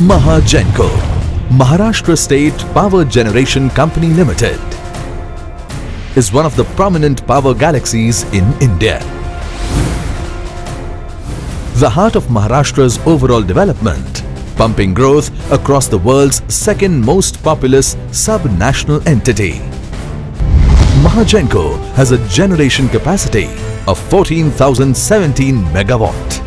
Mahagenco, Maharashtra State Power Generation Company Limited, is one of the prominent power galaxies in India. The heart of Maharashtra's overall development, pumping growth across the world's second most populous sub-national entity. Mahagenco has a generation capacity of 14,017 megawatt.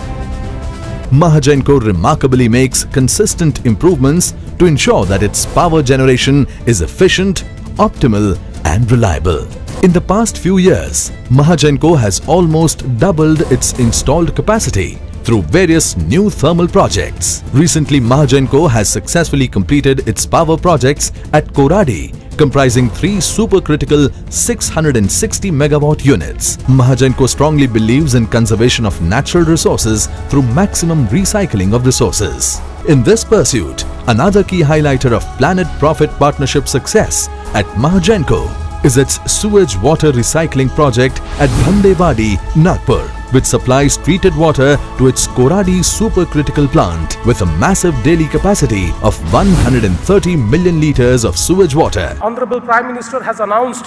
Mahagenco remarkably makes consistent improvements to ensure that its power generation is efficient, optimal and reliable. In the past few years, Mahagenco has almost doubled its installed capacity through various new thermal projects. Recently, Mahagenco has successfully completed its power projects at Koradi, comprising three supercritical 660 megawatt units. Mahagenco strongly believes in conservation of natural resources through maximum recycling of resources. In this pursuit, another key highlighter of Planet Profit Partnership success at Mahagenco is its sewage water recycling project at Bhandewadi, Nagpur which supplies treated water to its Koradi supercritical plant with a massive daily capacity of 130 million litres of sewage water. Honorable Prime Minister has announced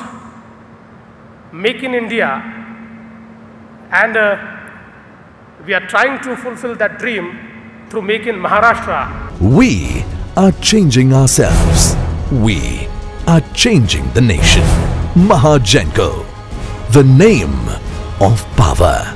Make in India and uh, we are trying to fulfill that dream through Make in Maharashtra. We are changing ourselves. We are changing the nation. Mahagenco, the name of power.